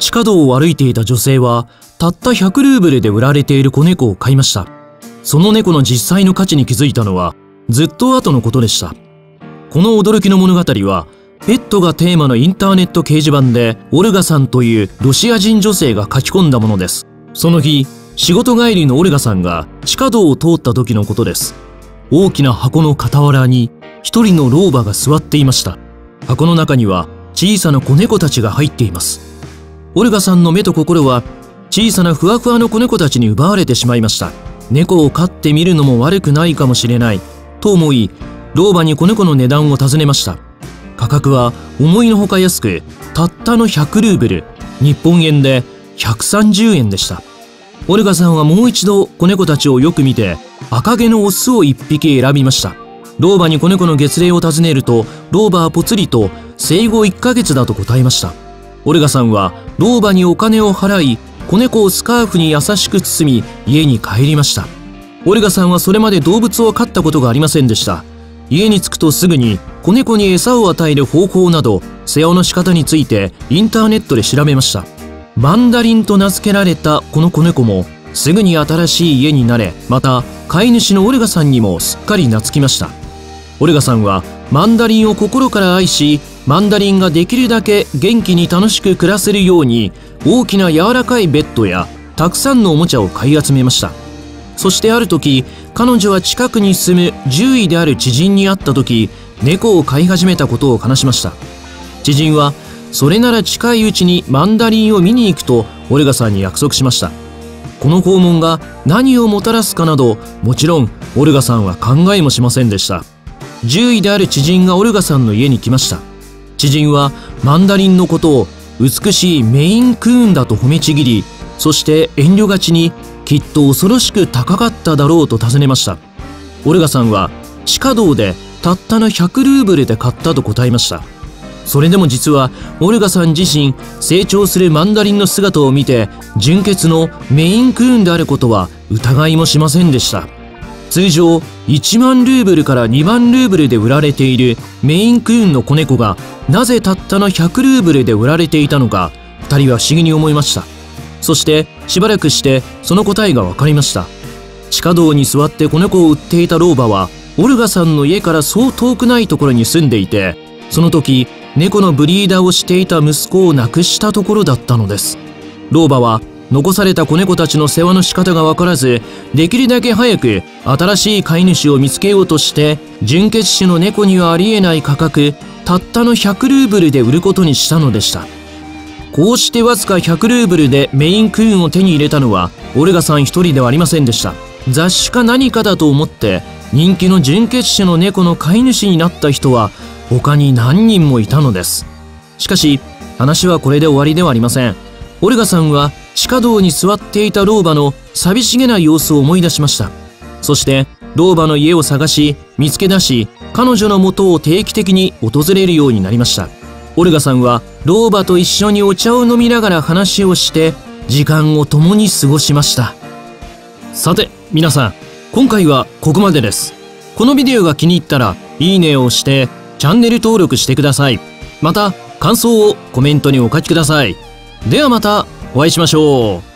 地下道を歩いていた女性はたった100ルーブルで売られている子猫を買いました。その猫の実際の価値に気づいたのはずっと後のことでした。この驚きの物語はペットがテーマのインターネット掲示板でオルガさんというロシア人女性が書き込んだものです。その日仕事帰りのオルガさんが地下道を通った時のことです。大きな箱の傍らに一人の老婆が座っていました。箱の中には小さな子猫たちが入っています。オルガさんの目と心は小さなふわふわの子猫たちに奪われてしまいました。猫を飼ってみるのも悪くないかもしれない。と思い老婆に子猫の値段を尋ねました。価格は思いのほか安くたったの100ルーブル。日本円で130円でした。オルガさんはもう一度子猫たちをよく見て赤毛のオスを1匹選びました。老婆に子猫の月齢を尋ねると老婆はぽつりと生後1ヶ月だと答えました。オルガさんは老婆にお金を払い子猫をスカーフに優しく包み家に帰りました。オルガさんはそれまで動物を飼ったことがありませんでした。家に着くとすぐに子猫に餌を与える方法など世話の仕方についてインターネットで調べました。マンダリンと名付けられたこの子猫もすぐに新しい家に慣れまた飼い主のオルガさんにもすっかり懐きました。オルガさんはマンダリンを心から愛しマンダリンができるだけ元気に楽しく暮らせるように大きな柔らかいベッドやたくさんのおもちゃを買い集めました。そしてある時彼女は近くに住む獣医である知人に会った時猫を飼い始めたことを話しました。知人はそれなら近いうちにマンダリンを見に行くとオルガさんに約束しました。この訪問が何をもたらすかなどもちろんオルガさんは考えもしませんでした。獣医である知人がオルガさんの家に来ました。知人はマンダリンのことを美しいメインクーンだと褒めちぎりそして遠慮がちにきっと恐ろしく高かっただろうと尋ねました。オルガさんは地下道でたったの100ルーブルで買ったと答えました。それでも実はオルガさん自身成長するマンダリンの姿を見て純血のメインクーンであることは疑いもしませんでした。通常1万ルーブルから2万ルーブルで売られているメインクーンの子猫がなぜたったの100ルーブルで売られていたのか2人は不思議に思いました。そしてしばらくしてその答えが分かりました。地下道に座って子猫を売っていた老婆はオルガさんの家からそう遠くないところに住んでいてその時猫のブリーダーをしていた息子を亡くしたところだったのです。老婆は残された子猫たちの世話の仕方が分からずできるだけ早く新しい飼い主を見つけようとして純血種の猫にはありえない価格たったの100ルーブルで売ることにしたのでした。こうしてわずか100ルーブルでメインクーンを手に入れたのはオルガさん一人ではありませんでした。雑種か何かだと思って人気の純血種の猫の飼い主になった人は他に何人もいたのです。しかし話はこれで終わりではありません。オルガさんは地下道に座っていた老婆の寂しげな様子を思い出しました。そして老婆の家を探し見つけ出し彼女の元を定期的に訪れるようになりました。オルガさんは老婆と一緒にお茶を飲みながら話をして時間を共に過ごしました。さて皆さん今回はここまでです。このビデオが気に入ったらいいねを押してチャンネル登録してください。また、感想をコメントにお書きください。ではまた。お会いしましょう。